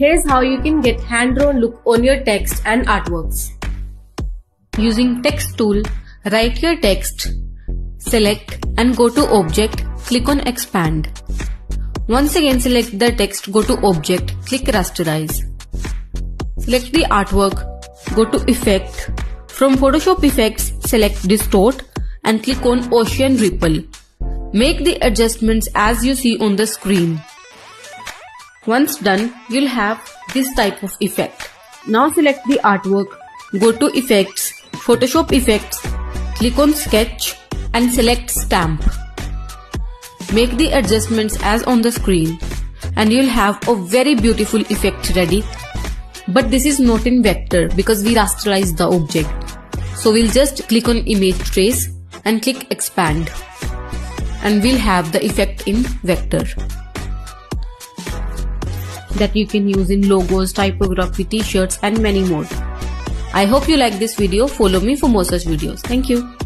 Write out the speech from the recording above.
Here's how you can get hand-drawn look on your text and artworks. Using text tool, write your text, select and go to object, click on expand. Once again select the text, go to object, click rasterize. Select the artwork, go to effect. From Photoshop effects, select distort and click on ocean ripple. Make the adjustments as you see on the screen. Once done, you'll have this type of effect. Now select the artwork, go to effects, Photoshop effects, click on sketch and select stamp. Make the adjustments as on the screen and you'll have a very beautiful effect ready. But this is not in vector because we rasterize the object. So we'll just click on image trace and click expand and we'll have the effect in vector that you can use in logos, typography, t-shirts and many more. I hope you like this video. Follow me for more such videos. Thank you.